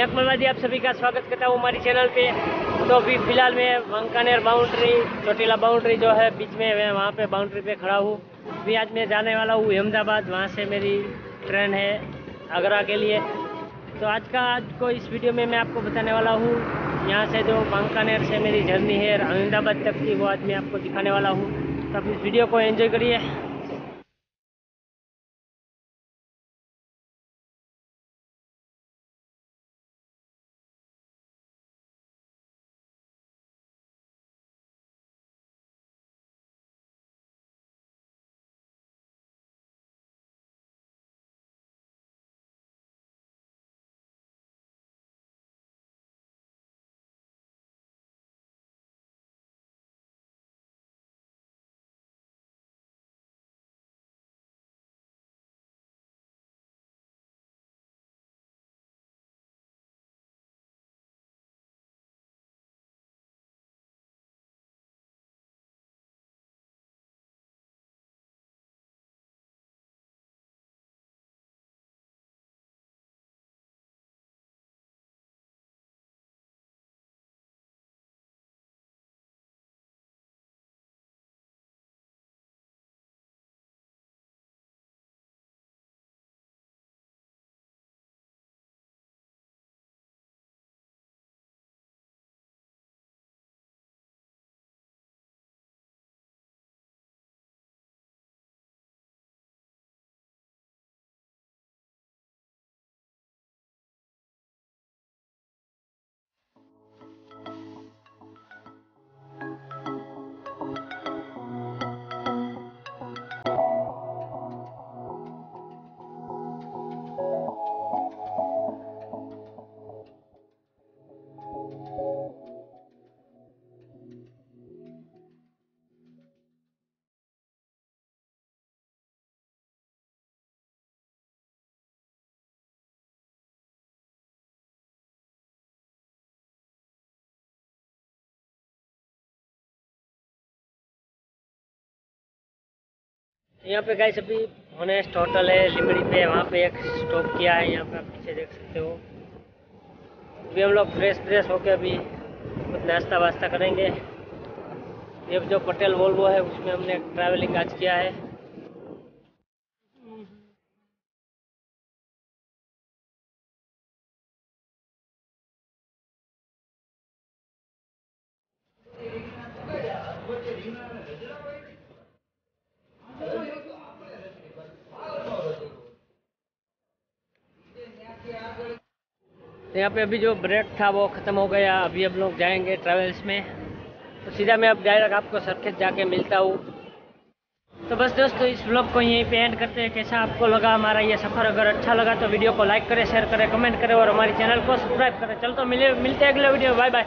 मैं अकमलवादी आप सभी का स्वागत करता हूँ हमारी चैनल पे। तो अभी फ़िलहाल मैं वंकानेर बाउंड्री चोटीला बाउंड्री जो है, बीच में मैं वहाँ पे बाउंड्री पे खड़ा हूँ। अभी आज मैं जाने वाला हूँ अहमदाबाद, वहाँ से मेरी ट्रेन है आगरा के लिए। तो आज का आज को इस वीडियो में मैं आपको बताने वाला हूँ, यहाँ से जो बांकानेर से मेरी जर्नी है अहमदाबाद तक की वो आज मैं आपको दिखाने वाला हूँ। तो आप इस वीडियो को एंजॉय करिए। यहाँ पे गाइस अभी होनेस्ट होटल है लिमड़ी पे वहाँ पे एक स्टॉप किया है, यहाँ पे आप पीछे देख सकते हो। अभी हम लोग फ्रेश फ्रेश होके अभी कुछ नाश्ता वास्ता करेंगे। ये जो पटेल वोल्वो है, उसमें हमने ट्रैवलिंग आज किया है। तो यहाँ पे अभी जो ब्रेक था वो ख़त्म हो गया। अभी हम लोग जाएँगे ट्रैवल्स में। तो सीधा मैं अब डायरेक्ट आपको सरखेज जाके मिलता हूँ। तो बस दोस्तों, इस ब्लॉग को यहीं पे एंड करते हैं। कैसा आपको लगा हमारा ये सफ़र? अगर अच्छा लगा तो वीडियो को लाइक करें शेयर करें कमेंट करें और हमारे चैनल को सब्सक्राइब करें। चल तो मिले, मिलते हैं अगले वीडियो बाय बाय